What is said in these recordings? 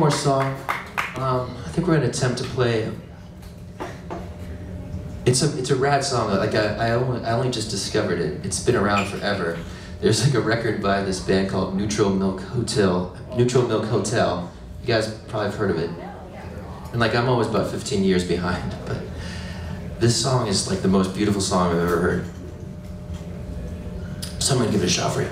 more song. Um, I think we're gonna attempt to play. It's a it's a rad song. Like I I only, I only just discovered it. It's been around forever. There's like a record by this band called Neutral Milk Hotel. Neutral Milk Hotel. You guys probably have heard of it. And like I'm always about 15 years behind, but this song is like the most beautiful song I've ever heard. So I'm gonna give it a shot for you.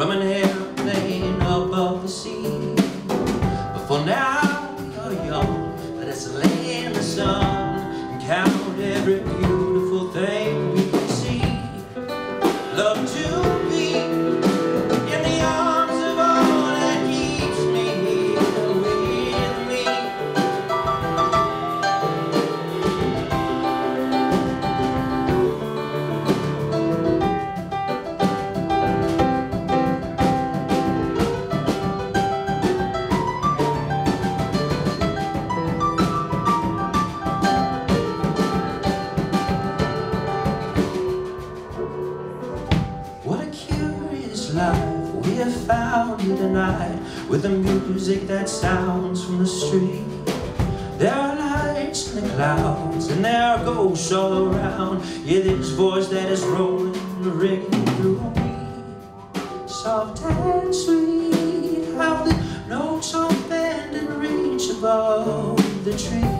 From an here tonight with the music that sounds from the street. There are lights in the clouds and there are ghosts all around. Yeah, this voice that is rolling, ringing through me. Soft and sweet, how the notes all bend and reach above the tree.